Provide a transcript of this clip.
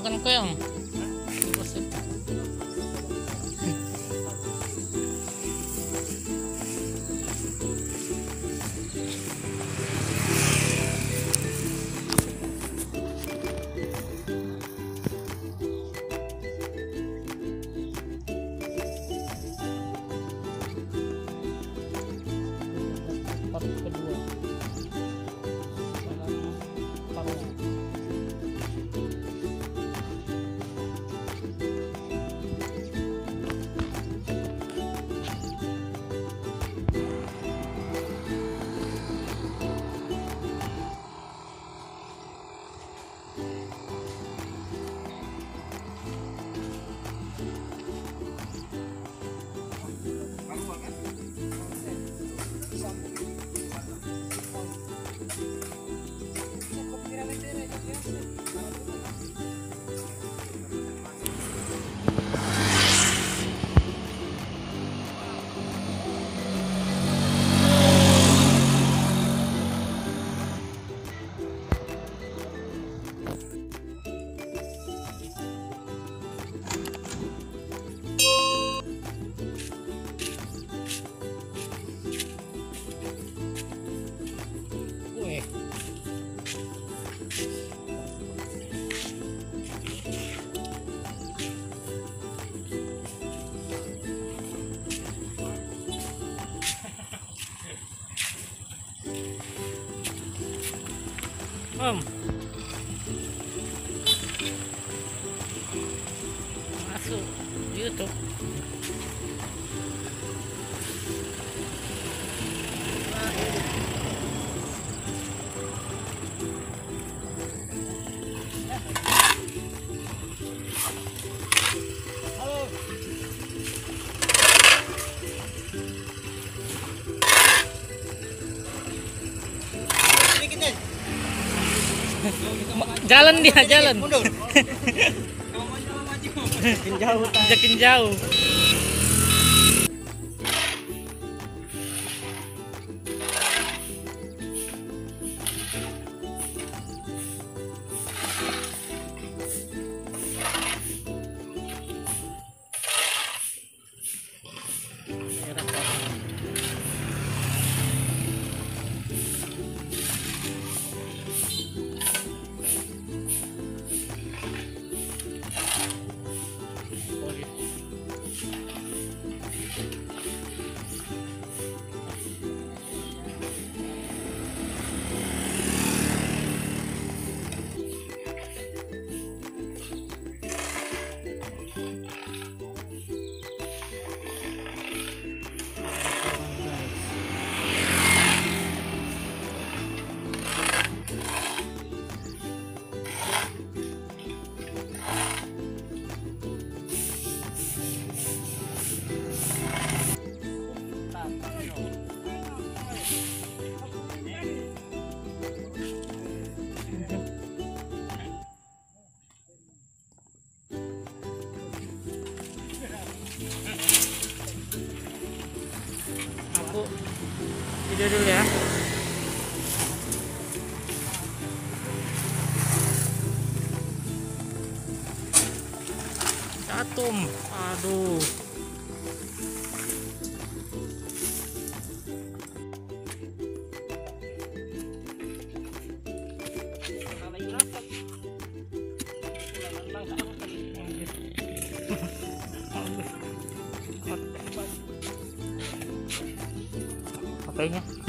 magkano ko? Om. Masuk YouTube. Jalan dia, jalan. Mundur. jauh, jauh. Video dulu ya. Catum, aduh. HP-nya. Thank